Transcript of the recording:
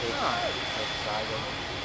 take, oh. take side of it.